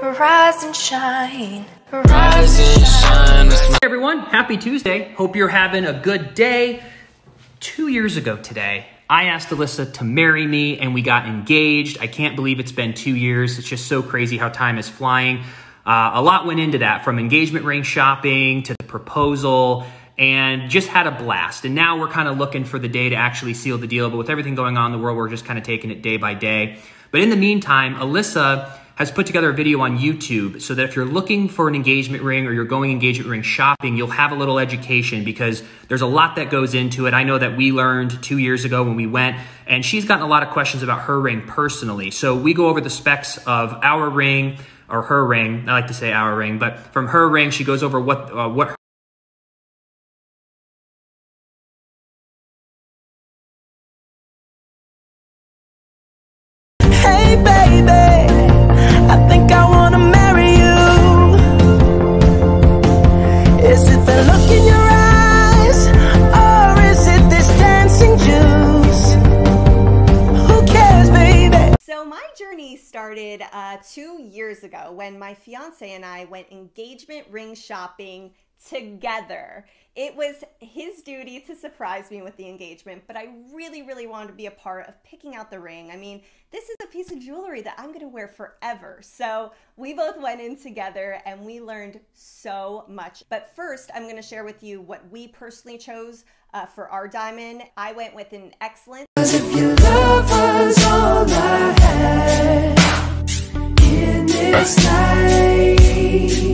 Rise and shine. Rise and shine. Hey everyone, happy Tuesday. Hope you're having a good day. Two years ago today, I asked Alyssa to marry me and we got engaged. I can't believe it's been two years. It's just so crazy how time is flying. Uh, a lot went into that from engagement ring shopping to the proposal and just had a blast. And now we're kind of looking for the day to actually seal the deal. But with everything going on in the world, we're just kind of taking it day by day. But in the meantime, Alyssa has put together a video on YouTube so that if you're looking for an engagement ring or you're going engagement ring shopping, you'll have a little education because there's a lot that goes into it. I know that we learned two years ago when we went, and she's gotten a lot of questions about her ring personally. So we go over the specs of our ring or her ring. I like to say our ring, but from her ring, she goes over what uh, what my journey started uh, two years ago when my fiance and I went engagement ring shopping together. It was his duty to surprise me with the engagement, but I really, really wanted to be a part of picking out the ring. I mean, this is a piece of jewelry that I'm going to wear forever. So we both went in together and we learned so much. But first, I'm going to share with you what we personally chose uh, for our diamond. I went with an excellent. Life,